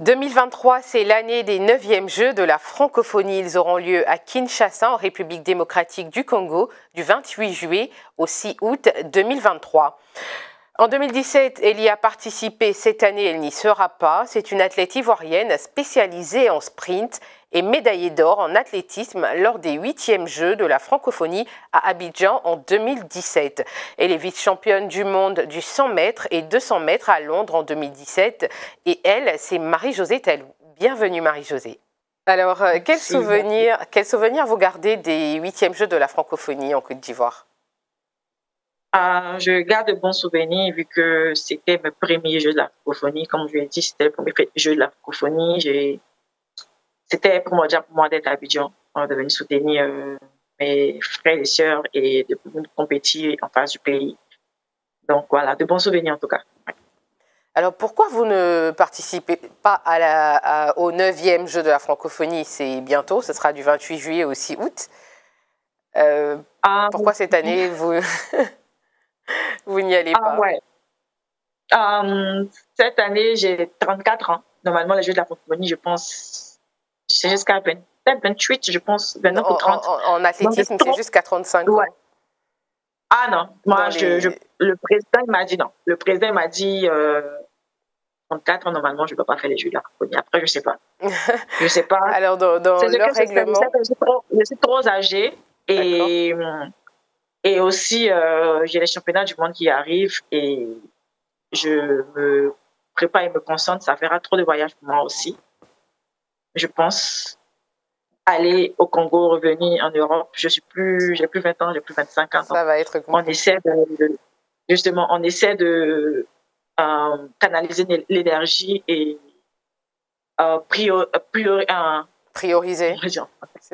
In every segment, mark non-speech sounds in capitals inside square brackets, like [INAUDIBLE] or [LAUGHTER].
2023, c'est l'année des 9e Jeux de la francophonie. Ils auront lieu à Kinshasa, en République démocratique du Congo, du 28 juillet au 6 août 2023. En 2017, elle y a participé. Cette année, elle n'y sera pas. C'est une athlète ivoirienne spécialisée en sprint et médaillée d'or en athlétisme lors des 8e Jeux de la francophonie à Abidjan en 2017. Elle est vice-championne du monde du 100 mètres et 200 mètres à Londres en 2017. Et elle, c'est Marie-Josée Talou. Bienvenue Marie-Josée. Alors, euh, quel souvenir, quel souvenir vous gardez des 8e Jeux de la francophonie en Côte d'Ivoire? Euh, je garde de bons souvenirs vu que c'était mes premiers jeux de la francophonie. Comme je l'ai dit, c'était le premier jeu de la francophonie. C'était pour moi, pour moi d'être à Abidjan, de venir soutenir euh, mes frères et sœurs et de compétir en face du pays. Donc voilà, de bons souvenirs en tout cas. Alors pourquoi vous ne participez pas à la, au 9e jeu de la francophonie? C'est bientôt, ce sera du 28 juillet au 6 août. Euh, ah, pourquoi cette année vous [LAUGHS] Vous n'y allez ah, pas ouais. Euh, cette année, j'ai 34 ans. Normalement, les Jeux de la francophonie, je pense, c'est jusqu'à 28, je pense, 29 ou 30. En, athlétisme, c'est jusqu'à 35 ans. Ah non, moi, je, le président m'a dit non. Le président m'a dit euh, 34 ans, normalement, je ne peux pas faire les Jeux de la francophonie. Après, je ne sais pas. [LAUGHS] Je ne sais pas. Alors, dans, dans le règlement... Je suis trop, trop âgée et et aussi, euh, j'ai les championnats du monde qui arrivent et je me prépare et me concentre. Ça fera trop de voyages pour moi aussi. Je pense aller au Congo, revenir en Europe. Je suis plus, j'ai plus 20 ans, j'ai plus 25 ans. Ça va être On essaie de, justement, on essaie de euh, canaliser l'énergie et euh, priori, priori, prioriser.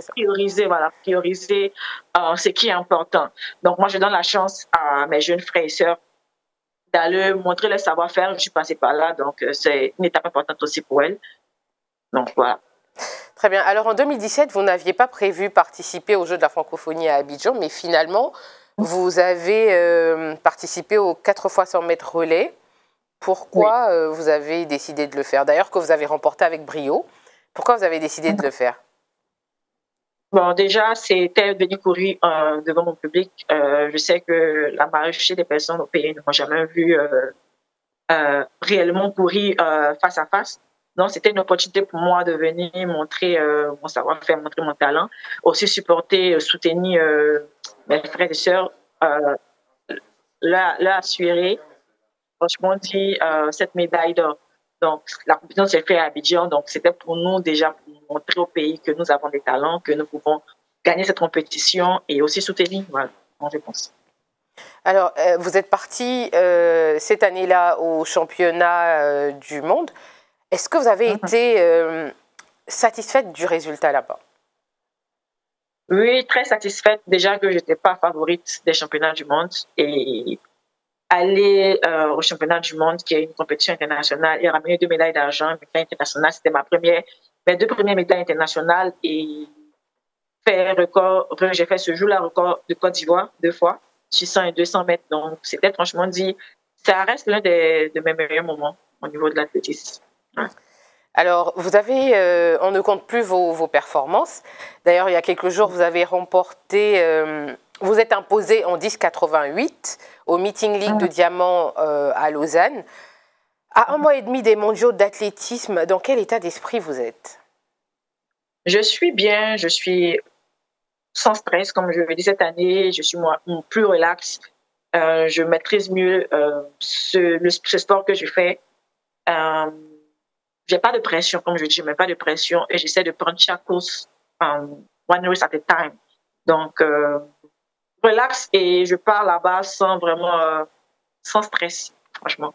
Prioriser, voilà, prioriser euh, ce qui est important. Donc, moi, je donne la chance à mes jeunes frères et sœurs d'aller montrer leur savoir-faire. Je suis passée par là, donc euh, c'est une étape importante aussi pour elles. Donc, voilà. Très bien. Alors, en 2017, vous n'aviez pas prévu participer aux Jeux de la francophonie à Abidjan, mais finalement, vous avez euh, participé aux 4 fois 100 mètres relais. Pourquoi vous avez décidé de le faire? D'ailleurs, que vous avez remporté avec brio. Pourquoi vous avez décidé de le faire? Bon, déjà, c'était venir courir euh, devant mon public. Euh, je sais que la majorité des personnes au pays ne m'ont jamais vu euh, réellement courir face à face. Donc, c'était une opportunité pour moi de venir montrer mon savoir-faire, montrer mon talent, aussi supporter, soutenir mes frères et sœurs, leur, assurer, franchement, dit cette médaille d'or. Donc, la compétition s'est faite à Abidjan. Donc, c'était pour nous déjà pour montrer au pays que nous avons des talents, que nous pouvons gagner cette compétition et aussi soutenir, voilà, en réponse. Alors, euh, vous êtes parti euh, cette année-là au championnat euh, du monde. Est-ce que vous avez mhm. été satisfaite du résultat là-bas? Oui, très satisfaite. Déjà que je n'étais pas favorite des championnats du monde et aller euh, au championnat du monde, qui est une compétition internationale, et ramener deux médailles d'argent, médaille internationale. C'était ma première, mes deux premières médailles internationales et faire record, j'ai fait ce jour-là record de Côte d'Ivoire deux fois, 600 et 200 mètres. Donc, c'était franchement dit, ça reste l'un des, de mes meilleurs moments au niveau de l'athlétisme. Alors, vous avez, euh, on ne compte plus vos, vos performances. D'ailleurs, il y a quelques jours, vous avez remporté euh, vous êtes imposé en 1088 au Meeting League de ah. Diamant euh, à Lausanne. À un mois et demi des mondiaux d'athlétisme, dans quel état d'esprit vous êtes? Je suis bien, je suis sans stress, comme je l'ai dit cette année, je suis moi, plus relax. Euh, je maîtrise mieux euh, ce, le, sport que je fais. Euh, j'ai pas de pression, comme je dis, je mets pas de pression et j'essaie de prendre chaque course one race at a time. Donc, relax et je pars là-bas sans vraiment, euh, sans stress, franchement.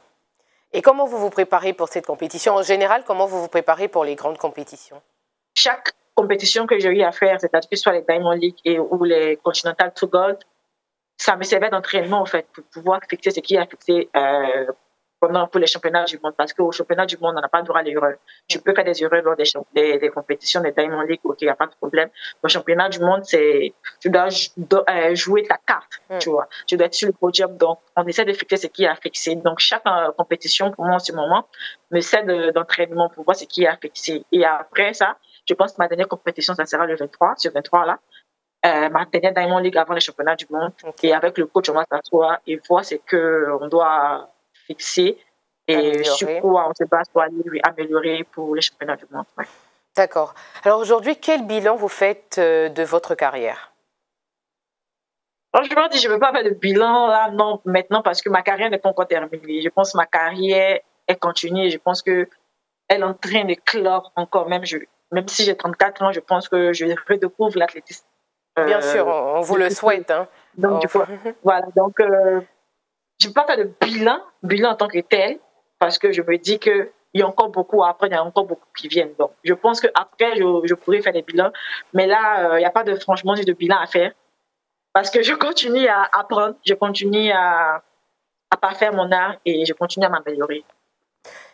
Et comment vous vous préparez pour cette compétition? En général, comment vous vous préparez pour les grandes compétitions? Chaque compétition que j'ai eu à faire, c'est-à-dire que ce soit les Diamond League et, ou les Continental to Gold, ça me servait d'entraînement en fait pour pouvoir fixer ce qui a fixé euh, pendant pour les championnats du monde parce qu'au championnat du monde, on n'a pas le droit à l'erreur. Tu peux faire des erreurs lors des, des, des compétitions, des Diamond League, ok, il n'y a pas de problème. Au championnat du monde, c'est tu dois euh, jouer ta carte, mm. tu vois. Tu dois être sur le podium, donc on essaie de fixer ce qui est fixé. Donc chaque euh, compétition pour moi en ce moment me sert d'entraînement pour voir ce qui est fixé. Et après ça, je pense que ma dernière compétition, ça sera le 23, sur 23 là. Euh, ma dernière Diamond League avant les championnats du monde. Et avec le coach, on va s'asseoir et voir ce qu'on doit fixer et sur quoi on se base pour aller améliorer pour les championnats du monde. D'accord. Alors aujourd'hui, quel bilan vous faites euh, de votre carrière? Franchement, je ne veux pas faire de bilan là, non, maintenant, parce que ma carrière n'est pas encore terminée. Je pense que ma carrière est continue. Je pense qu'elle est en train de clore encore. Même, je, même si j'ai 34 ans, je pense que je redécouvre l'athlétisme. Bien sûr, on vous le souhaite. Hein. Donc, du coup, [LAUGHS] voilà. Donc, euh, je ne veux pas faire de bilan, bilan en tant que tel, parce que je me dis qu'il y a encore beaucoup à apprendre, il y a encore beaucoup qui viennent. Donc, je pense qu'après, je, je pourrais faire des bilans, mais là, euh, il n'y a pas de, franchement, de bilan à faire, parce que je continue à apprendre, je continue à, à parfaire mon art et je continue à m'améliorer.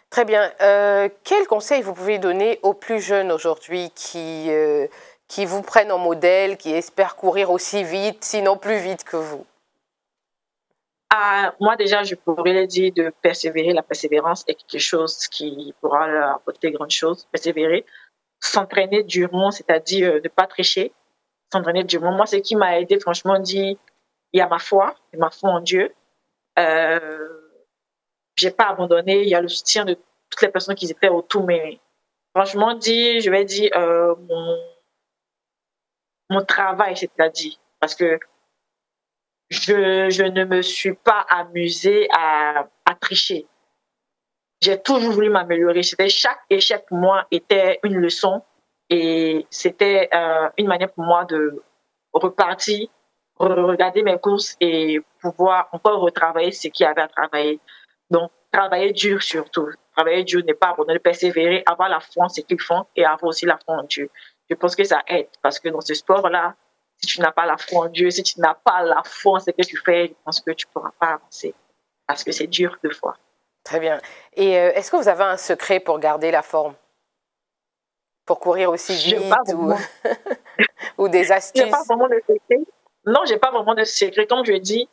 Très bien. Euh, quel conseil vous pouvez donner aux plus jeunes aujourd'hui qui, euh, qui vous prennent en modèle, qui espèrent courir aussi vite, sinon plus vite que vous? Ah, moi, déjà, je pourrais leur dire de persévérer. La persévérance est quelque chose qui pourra leur apporter grandes choses. Persévérer. S'entraîner durement, c'est-à-dire euh, ne pas tricher. S'entraîner durement. Moi, ce qui m'a aidé, franchement, dit, il y a ma foi, ma foi en Dieu. Euh, j'ai pas abandonné. Il y a le soutien de toutes les personnes qui étaient autour. Mais franchement, dit, je vais dire, euh, mon travail, c'est-à-dire, parce que je, ne me suis pas amusée à, tricher. J'ai toujours voulu m'améliorer. C'était chaque échec pour moi était une leçon et c'était euh, une manière pour moi de repartir, regarder mes courses et pouvoir encore retravailler ce qu'il y avait à travailler. Donc, travailler dur surtout. Travailler dur n'est pas abandonner, persévérer, avoir la foi en ce qu'ils font et avoir aussi la foi en Dieu. Je pense que ça aide parce que dans ce sport-là, si tu n'as pas la foi en Dieu, si tu n'as pas la foi en ce que tu fais, je pense que tu ne pourras pas avancer parce que c'est dur de foi. Très bien. Et euh, est-ce que vous avez un secret pour garder la forme? Pour courir aussi vite ou... [LAUGHS] ou... des astuces pas vraiment de secret. Non, j'ai pas vraiment de secret. Comme je dis,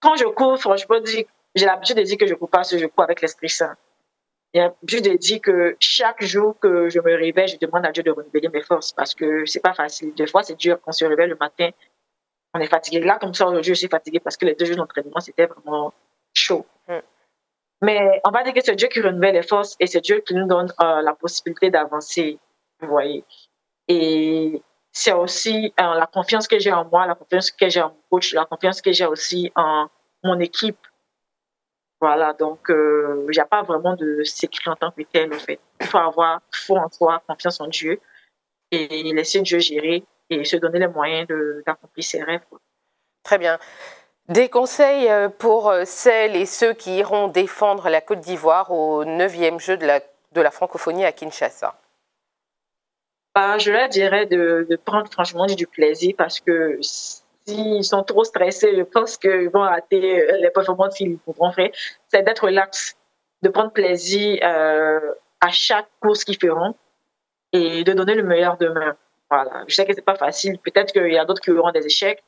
quand je cours, franchement, j'ai l'habitude de dire que je ne cours pas, je cours avec l'Esprit Saint. Il y a de dire que chaque jour que je me réveille, je demande à Dieu de renouveler mes forces parce que c'est pas facile. Des fois, c'est dur quand on se réveille le matin, on est fatigué. Là, comme ça, aujourd'hui, je suis fatiguée parce que les deux jours d'entraînement, c'était vraiment chaud. Mm. Mais on va dire que c'est Dieu qui renouvelle les forces et c'est Dieu qui nous donne euh, la possibilité d'avancer, vous voyez. Et c'est aussi euh, la confiance que j'ai en moi, la confiance que j'ai en mon coach, la confiance que j'ai aussi en mon équipe voilà, donc euh, il n'y a pas vraiment de secret en tant que tel, en fait. Il faut avoir foi en soi, confiance en Dieu et laisser Dieu gérer et se donner les moyens d'accomplir ses rêves. Très bien. Des conseils euh, pour euh, celles et ceux qui iront défendre la Côte d'Ivoire au 9e jeu de la, de la francophonie à Kinshasa? Bah, Je leur dirais de, de prendre franchement du plaisir parce que s'ils sont trop stressés, je pense qu'ils vont rater euh, les performances qu'ils pourront faire. C'est d'être relax, de prendre plaisir euh, à chaque course qu'ils feront et de donner le meilleur demain. Voilà. Je sais que c'est pas facile. Peut-être qu'il y a d'autres qui auront des échecs,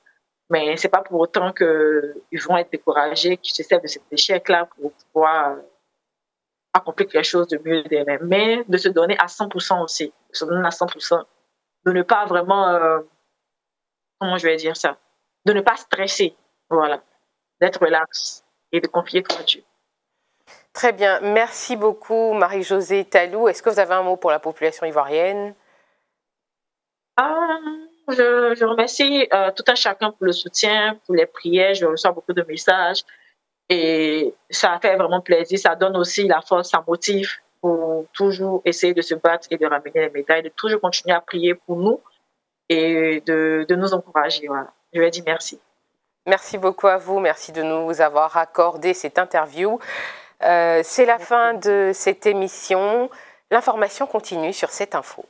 mais c'est pas pour autant qu'ils vont être découragés, qu'ils se servent de cet échec-là pour pouvoir accomplir quelque chose de mieux d'eux-mêmes. Mais de se donner à 100% aussi, de se donner à 100%, de ne pas vraiment, euh, comment je vais dire ça, de ne pas stresser, voilà, d'être relax et de confier tout à Dieu. Très bien, merci beaucoup Marie-Josée Talou. Est-ce que vous avez un mot pour la population ivoirienne? Ah, je, remercie euh, tout un chacun pour le soutien, pour les prières. Je reçois beaucoup de messages et ça fait vraiment plaisir. Ça donne aussi la force, ça motive pour toujours essayer de se battre et de ramener les médailles, de toujours continuer à prier pour nous et de, de nous encourager. Voilà. Je lui ai dit merci. Merci beaucoup à vous. Merci de nous avoir accordé cette interview. Euh, c'est la fin de cette émission. L'information continue sur cette info.